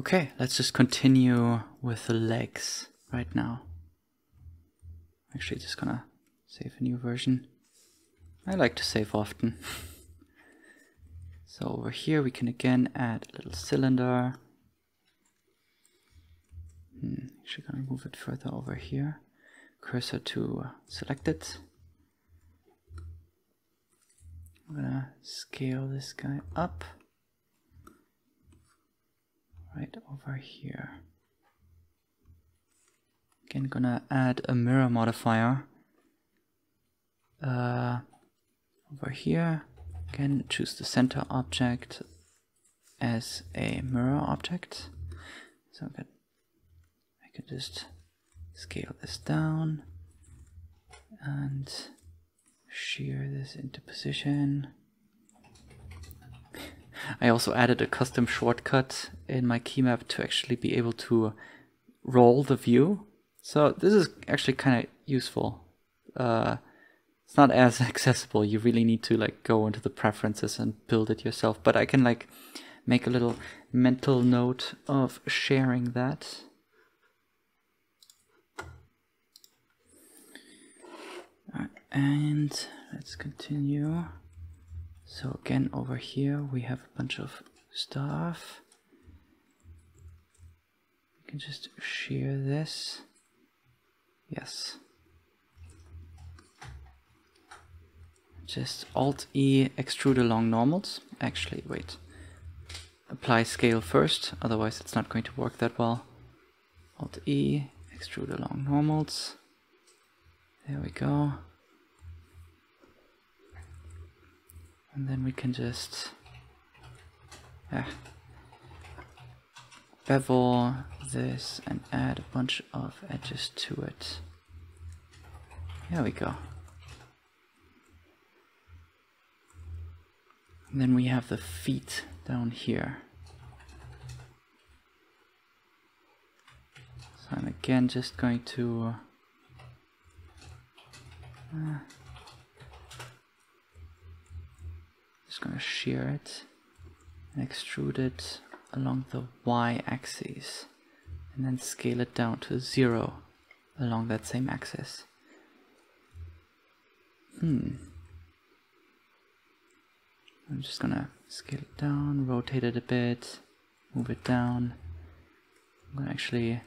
Okay, let's just continue with the legs right now. Actually, just gonna save a new version. I like to save often. so over here we can again add a little cylinder. Hmm, actually gonna move it further over here. Cursor to selected. I'm gonna scale this guy up right over here. Again, gonna add a mirror modifier uh, over here. Again, choose the center object as a mirror object. So I can, I can just scale this down and shear this into position. I also added a custom shortcut in my key map to actually be able to roll the view. So this is actually kind of useful. Uh, it's not as accessible. You really need to like go into the preferences and build it yourself. But I can like make a little mental note of sharing that. and let's continue. So again over here we have a bunch of stuff. We can just shear this. Yes. Just Alt E extrude along normals. Actually, wait. Apply scale first, otherwise it's not going to work that well. Alt E, extrude along normals. There we go. And then we can just bevel this and add a bunch of edges to it. There we go. And then we have the feet down here. So I'm again just going to uh, just going to shear it and extrude it along the y-axis and then scale it down to zero along that same axis. Hmm. I'm just gonna scale it down, rotate it a bit, move it down. I'm gonna actually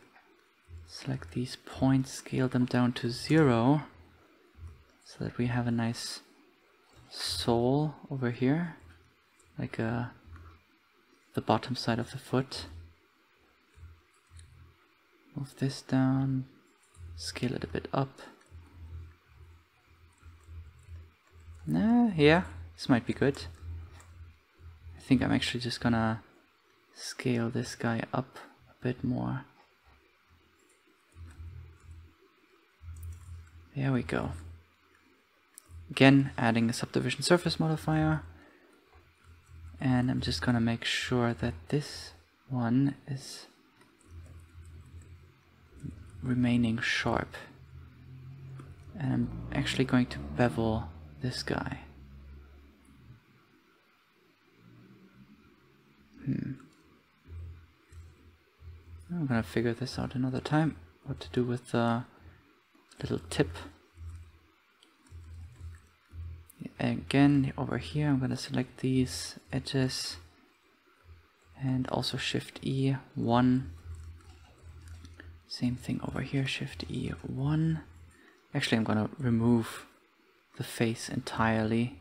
select these points, scale them down to zero so that we have a nice sole over here, like uh, the bottom side of the foot. Move this down, scale it a bit up. Nah, yeah, this might be good. I think I'm actually just gonna scale this guy up a bit more. There we go. Again, adding a subdivision surface modifier. And I'm just gonna make sure that this one is remaining sharp. And I'm actually going to bevel this guy. Hmm. I'm gonna figure this out another time. What to do with the little tip again over here. I'm gonna select these edges and also shift E 1 same thing over here shift E 1 actually I'm gonna remove the face entirely.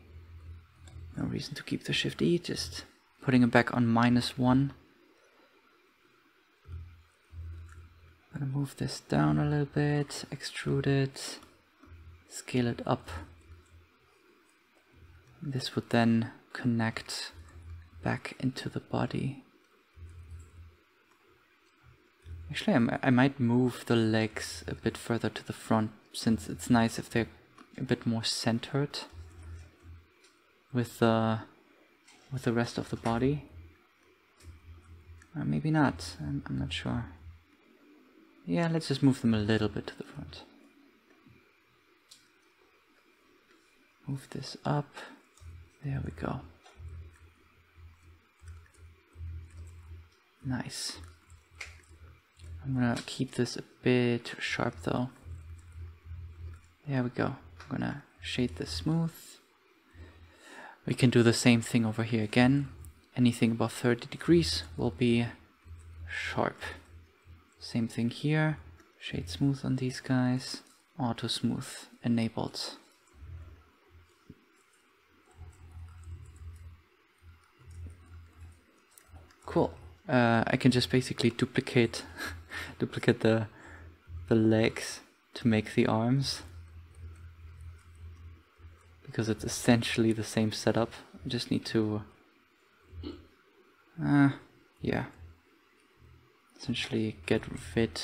No reason to keep the shift E just putting it back on minus 1 I'm gonna move this down a little bit extrude it scale it up this would then connect back into the body. Actually, I'm, i might move the legs a bit further to the front since it's nice if they're a bit more centered with the with the rest of the body. Or maybe not. I'm, I'm not sure. Yeah, let's just move them a little bit to the front. Move this up. There we go. Nice. I'm gonna keep this a bit sharp though. There we go. I'm gonna shade this smooth. We can do the same thing over here again. Anything above 30 degrees will be sharp. Same thing here. Shade smooth on these guys. Auto smooth enabled. Cool. Uh, I can just basically duplicate duplicate the the legs to make the arms because it's essentially the same setup. I just need to uh, yeah essentially get rid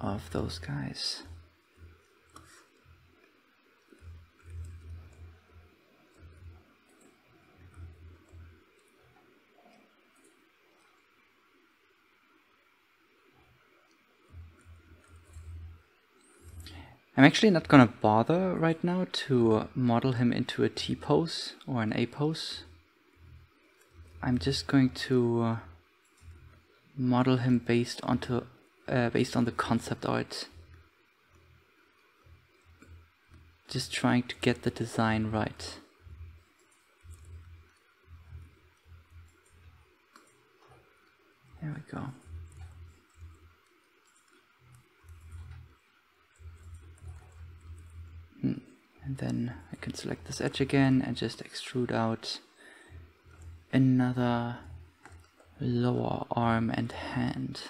of those guys. I'm actually not gonna bother right now to model him into a T-pose or an A-pose. I'm just going to uh, model him based onto uh, based on the concept art. Just trying to get the design right. There we go. Hmm. And then I can select this edge again and just extrude out another lower arm and hand.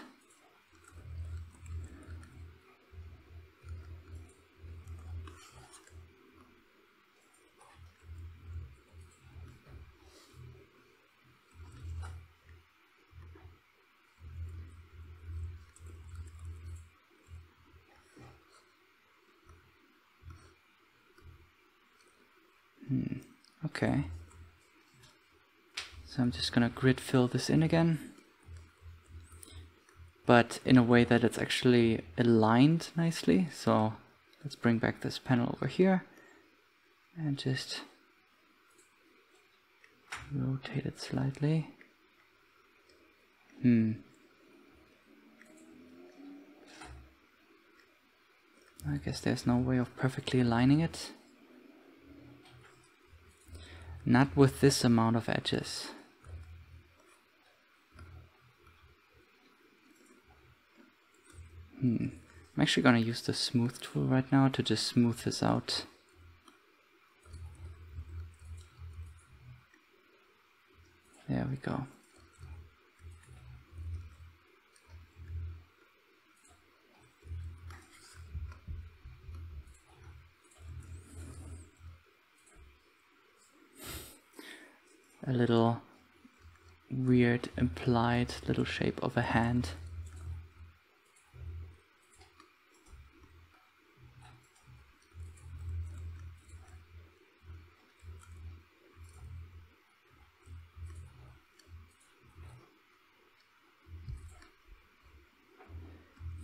Hmm, okay. So I'm just gonna grid fill this in again. But in a way that it's actually aligned nicely. So let's bring back this panel over here and just rotate it slightly. Hmm. I guess there's no way of perfectly aligning it. Not with this amount of edges. Hmm. I'm actually gonna use the smooth tool right now to just smooth this out. There we go. A little weird implied little shape of a hand.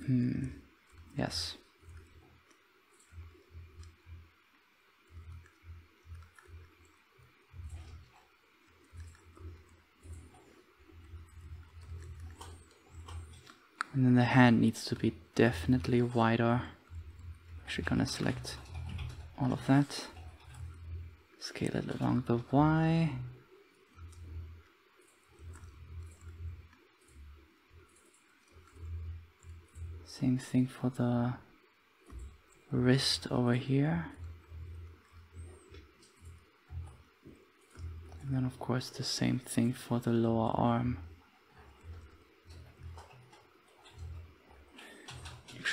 Hmm, yes. And then the hand to be definitely wider. Actually gonna select all of that. Scale it along the Y. Same thing for the wrist over here. And then of course the same thing for the lower arm.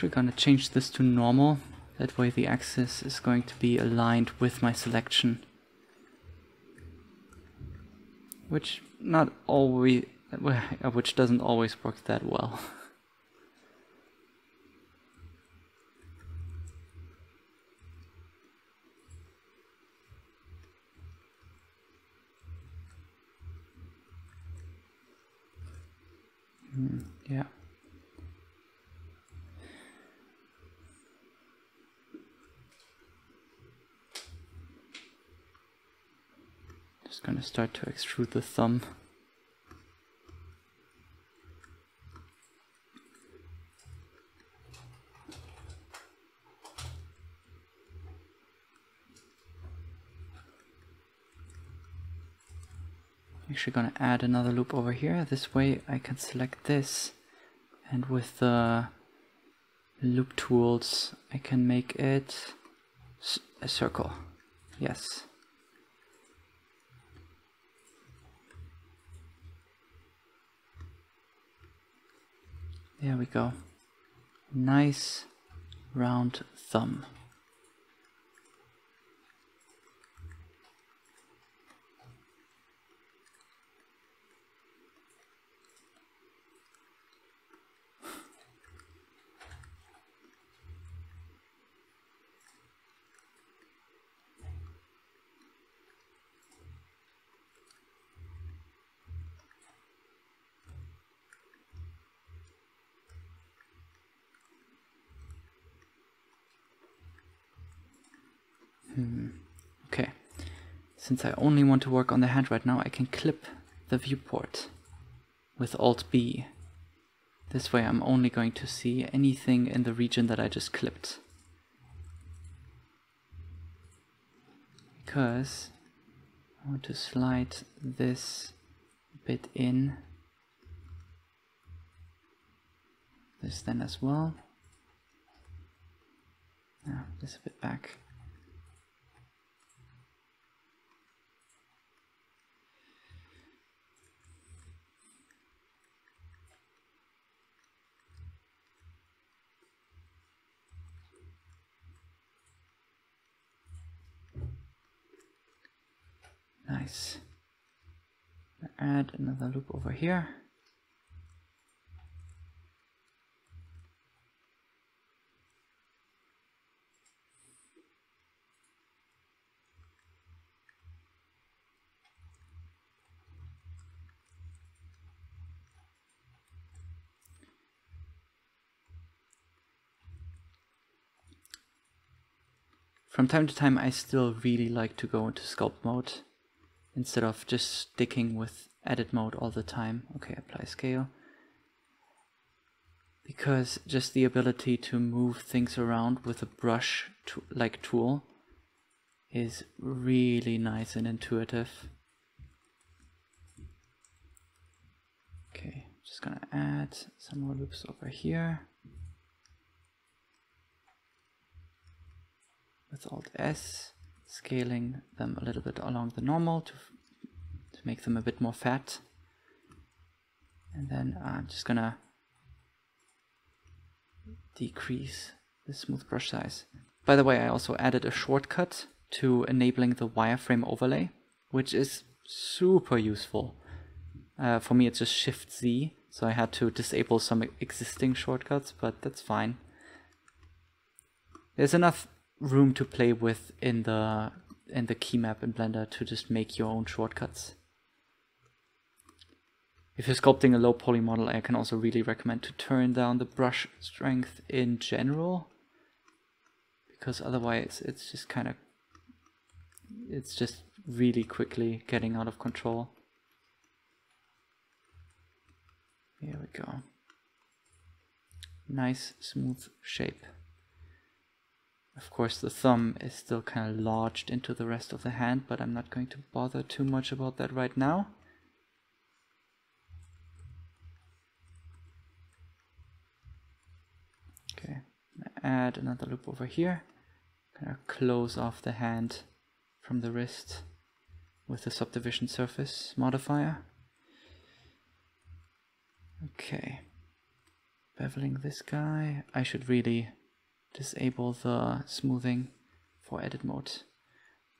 Actually gonna change this to normal. That way the axis is going to be aligned with my selection. Which not always, which doesn't always work that well. just gonna start to extrude the thumb. Actually gonna add another loop over here. This way I can select this and with the loop tools I can make it a circle. Yes. There we go. Nice round thumb. Hmm. Okay, since I only want to work on the hand right now, I can clip the viewport with Alt B. This way I'm only going to see anything in the region that I just clipped. Because I want to slide this bit in. This then as well. Now, this a bit back. Nice. Add another loop over here. From time to time I still really like to go into sculpt mode instead of just sticking with edit mode all the time. Okay, apply scale. Because just the ability to move things around with a brush to like tool is really nice and intuitive. Okay, just gonna add some more loops over here. With Alt S scaling them a little bit along the normal to, to make them a bit more fat. And then I'm just gonna decrease the smooth brush size. By the way, I also added a shortcut to enabling the wireframe overlay, which is super useful. Uh, for me, it's just Shift Z, so I had to disable some existing shortcuts, but that's fine. There's enough room to play with in the in the key map in Blender to just make your own shortcuts. If you're sculpting a low poly model, I can also really recommend to turn down the brush strength in general, because otherwise it's just kind of, it's just really quickly getting out of control. Here we go. Nice smooth shape. Of course the thumb is still kind of lodged into the rest of the hand, but I'm not going to bother too much about that right now. Okay, add another loop over here. Kind of close off the hand from the wrist with the subdivision surface modifier. Okay, beveling this guy. I should really disable the smoothing for edit mode.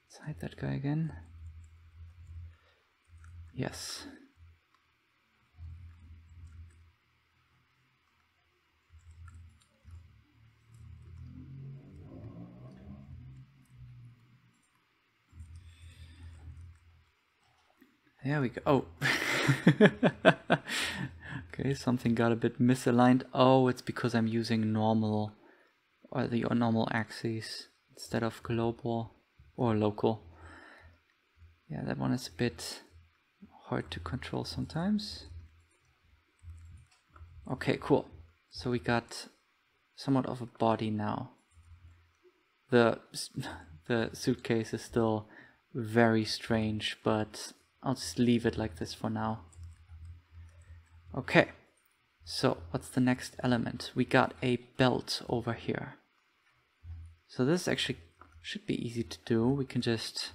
Let's hide that guy again. Yes. There we go. Oh. okay, something got a bit misaligned. Oh, it's because I'm using normal or the normal axis instead of global or local. Yeah, that one is a bit hard to control sometimes. Okay, cool. So we got somewhat of a body now. The the suitcase is still very strange, but I'll just leave it like this for now. Okay, so what's the next element? We got a belt over here. So this actually should be easy to do. We can just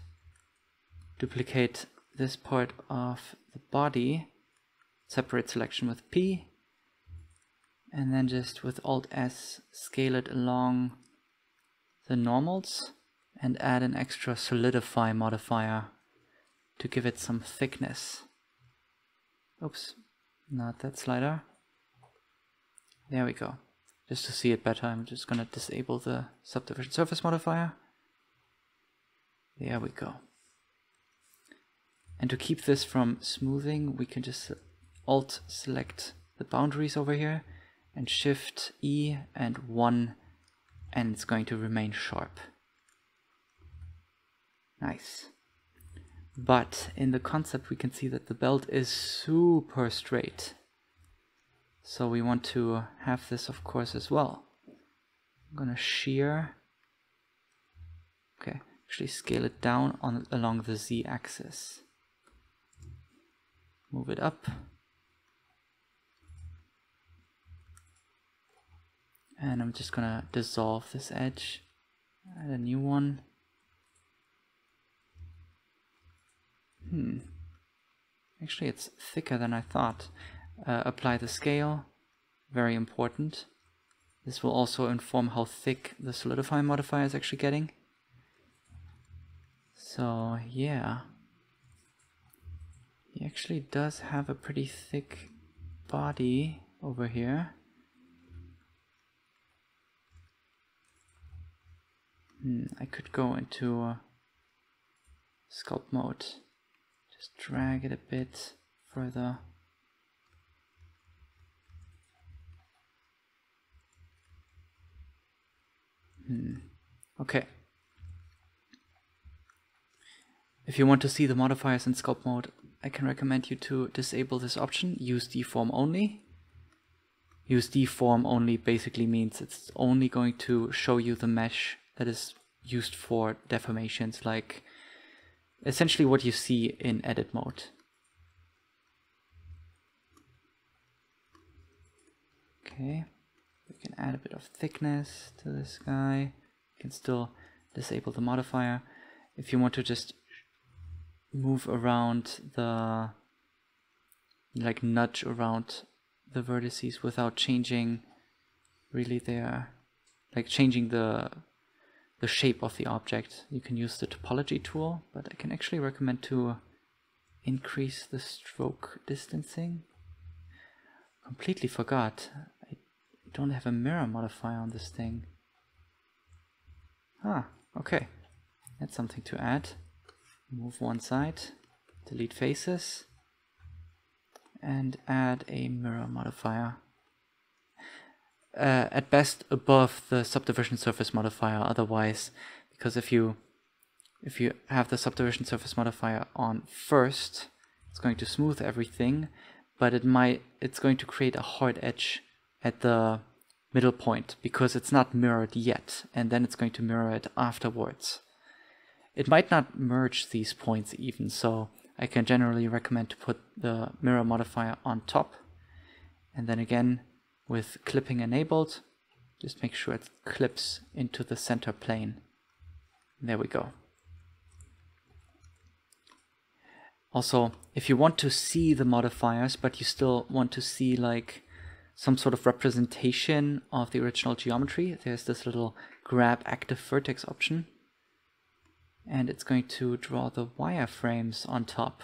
duplicate this part of the body, separate selection with P, and then just with Alt S scale it along the normals and add an extra solidify modifier to give it some thickness. Oops, not that slider. There we go. Just to see it better, I'm just gonna disable the subdivision surface modifier. There we go. And to keep this from smoothing, we can just Alt select the boundaries over here and Shift E and 1 and it's going to remain sharp. Nice. But in the concept we can see that the belt is super straight. So we want to have this of course as well. I'm gonna shear. Okay, actually scale it down on along the z axis. Move it up. And I'm just gonna dissolve this edge, add a new one. Hmm. Actually, it's thicker than I thought. Uh, apply the scale, very important. This will also inform how thick the solidify modifier is actually getting. So, yeah. He actually does have a pretty thick body over here. Hmm, I could go into uh, sculpt mode. Just drag it a bit further. Hmm. Okay. If you want to see the modifiers in sculpt mode, I can recommend you to disable this option, use deform only. Use deform only basically means it's only going to show you the mesh that is used for deformations, like essentially what you see in edit mode. Okay, we can add a bit of thickness to this guy. You can still disable the modifier. If you want to just move around the like nudge around the vertices without changing really their like changing the the shape of the object. You can use the topology tool, but I can actually recommend to increase the stroke distancing. Completely forgot. I don't have a mirror modifier on this thing. Ah, okay. That's something to add. Move one side, delete faces, and add a mirror modifier uh, at best above the subdivision surface modifier. Otherwise because if you if you have the subdivision surface modifier on first it's going to smooth everything but it might it's going to create a hard edge at the middle point because it's not mirrored yet and then it's going to mirror it afterwards. It might not merge these points even so I can generally recommend to put the mirror modifier on top. And then again with clipping enabled, just make sure it clips into the center plane. There we go. Also, if you want to see the modifiers, but you still want to see like some sort of representation of the original geometry, there's this little grab active vertex option. And it's going to draw the wireframes on top.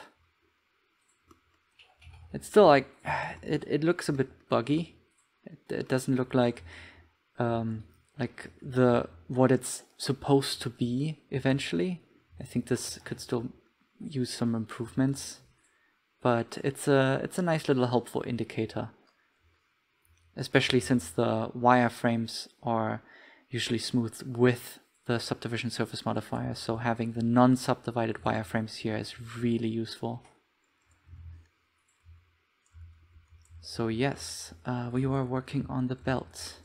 It's still like, it, it looks a bit buggy, it, doesn't look like um, like the what it's supposed to be eventually. I think this could still use some improvements, but it's a it's a nice little helpful indicator. Especially since the wireframes are usually smoothed with the subdivision surface modifier, so having the non-subdivided wireframes here is really useful. So yes, uh, we were working on the belt.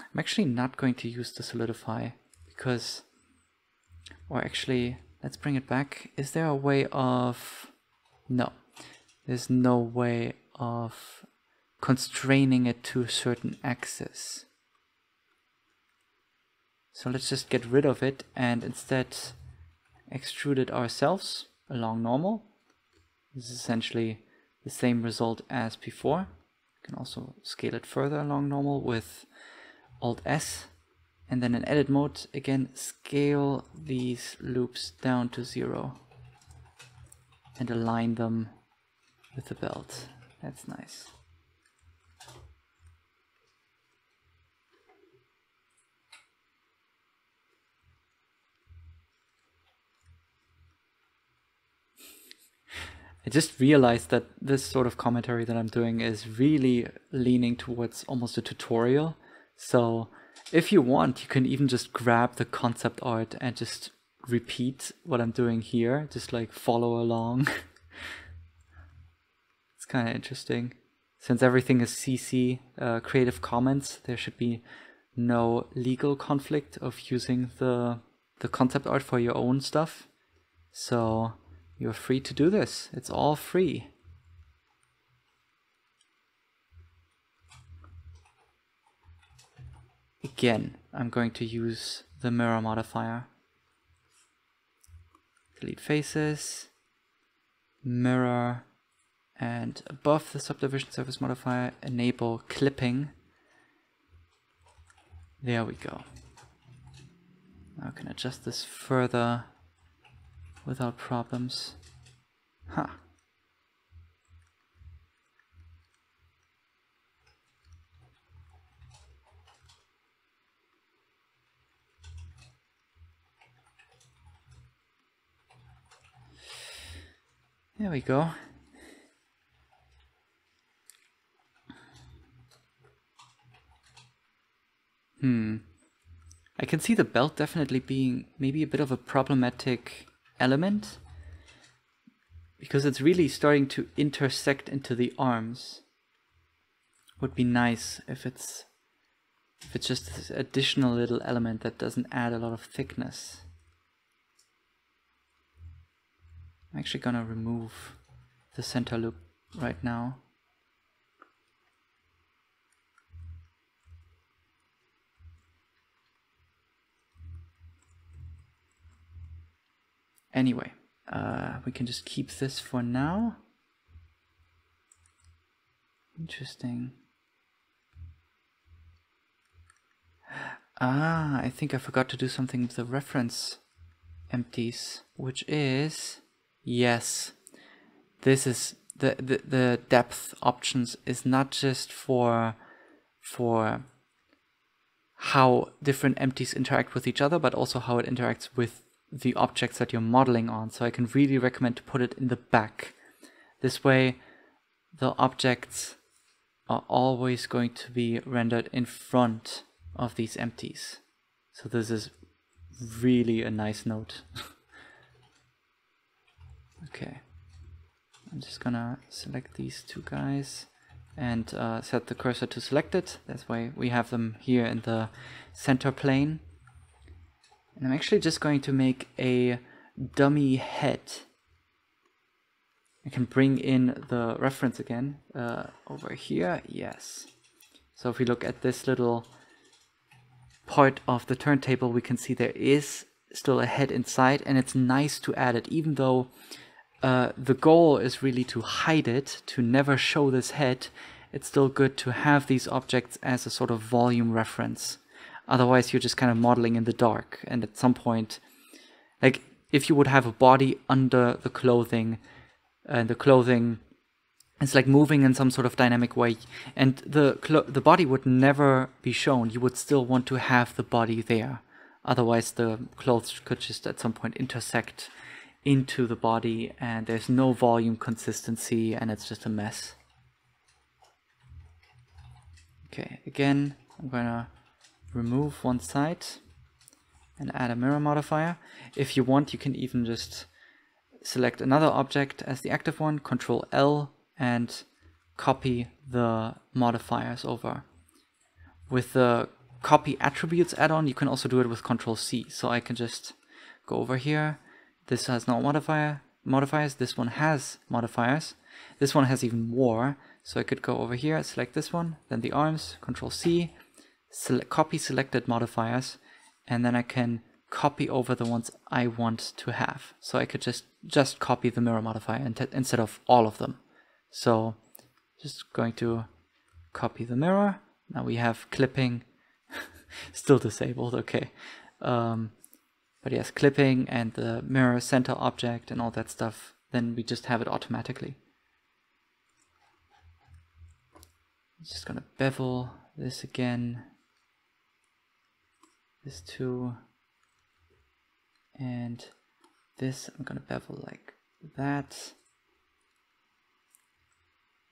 I'm actually not going to use the solidify because, or actually, let's bring it back. Is there a way of... No, there's no way of constraining it to a certain axis. So let's just get rid of it and instead extrude it ourselves along normal. This is essentially the same result as before. You can also scale it further along normal with Alt S and then in edit mode again scale these loops down to zero and align them with the belt. That's nice. I just realized that this sort of commentary that I'm doing is really leaning towards almost a tutorial. So if you want, you can even just grab the concept art and just repeat what I'm doing here, just like follow along. it's kind of interesting. Since everything is CC uh, Creative Commons, there should be no legal conflict of using the the concept art for your own stuff. So you're free to do this. It's all free. Again, I'm going to use the mirror modifier. Delete faces, mirror, and above the subdivision surface modifier, enable clipping. There we go. Now I can adjust this further without problems. Huh. There we go. Hmm. I can see the belt definitely being maybe a bit of a problematic element because it's really starting to intersect into the arms. Would be nice if it's if it's just this additional little element that doesn't add a lot of thickness. I'm actually gonna remove the center loop right now. Anyway, uh, we can just keep this for now. Interesting. Ah, I think I forgot to do something with the reference empties, which is, yes, this is the, the, the depth options is not just for, for how different empties interact with each other, but also how it interacts with the objects that you're modeling on. So I can really recommend to put it in the back. This way the objects are always going to be rendered in front of these empties. So this is really a nice note. okay. I'm just gonna select these two guys and uh, set the cursor to selected. That's why we have them here in the center plane. And I'm actually just going to make a dummy head. I can bring in the reference again uh, over here. Yes. So if we look at this little part of the turntable, we can see there is still a head inside and it's nice to add it, even though uh, the goal is really to hide it, to never show this head, it's still good to have these objects as a sort of volume reference. Otherwise, you're just kind of modeling in the dark. And at some point, like if you would have a body under the clothing, and the clothing is like moving in some sort of dynamic way, and the the body would never be shown. You would still want to have the body there. Otherwise, the clothes could just at some point intersect into the body, and there's no volume consistency, and it's just a mess. Okay, again, I'm gonna remove one side and add a mirror modifier. If you want, you can even just select another object as the active one, Control L, and copy the modifiers over. With the copy attributes add-on, you can also do it with Control C. So I can just go over here, This has no modifier modifiers. This one has modifiers. This one has even more. So I could go over here, select this one, then the arms, Control C, select, copy selected modifiers, and then I can copy over the ones I want to have. So I could just just copy the mirror modifier instead of all of them. So just going to copy the mirror. Now we have clipping, still disabled, okay. Um, but yes, clipping and the mirror center object and all that stuff, then we just have it automatically. just gonna bevel this again, this too, and this I'm gonna bevel like that.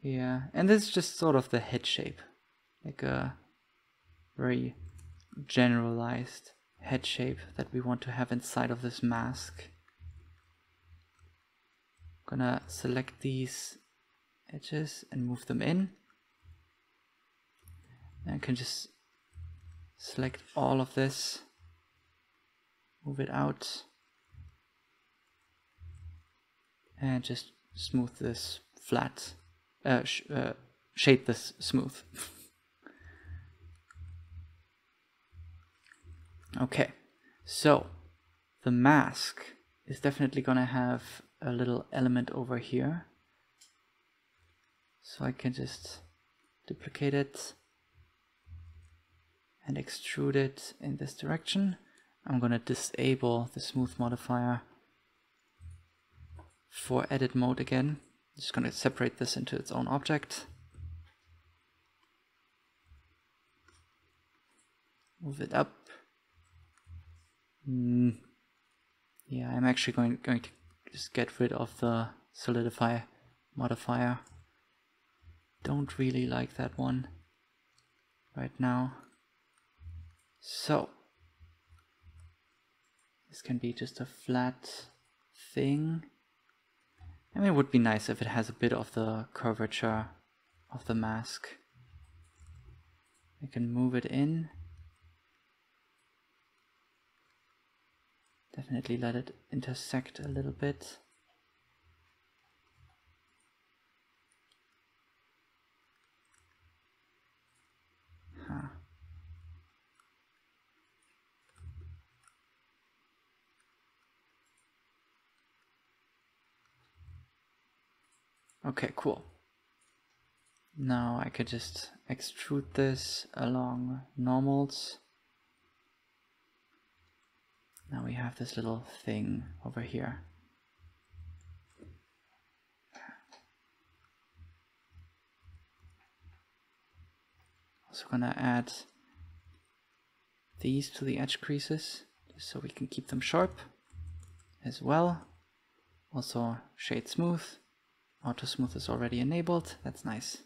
Yeah, and this is just sort of the head shape, like a very generalized head shape that we want to have inside of this mask. gonna select these edges and move them in. And I can just select all of this, move it out, and just smooth this flat, uh, sh uh, shade this smooth. okay, so the mask is definitely gonna have a little element over here. So I can just duplicate it and extrude it in this direction. I'm going to disable the smooth modifier for edit mode again. I'm just going to separate this into its own object. Move it up. Mm. Yeah, I'm actually going, going to just get rid of the solidify modifier. Don't really like that one right now. So, this can be just a flat thing. I mean, it would be nice if it has a bit of the curvature of the mask. I can move it in. Definitely let it intersect a little bit. Huh. Okay, cool. Now I could just extrude this along normals. Now we have this little thing over here. Also gonna add these to the edge creases just so we can keep them sharp as well. Also shade smooth. Auto smooth is already enabled, that's nice.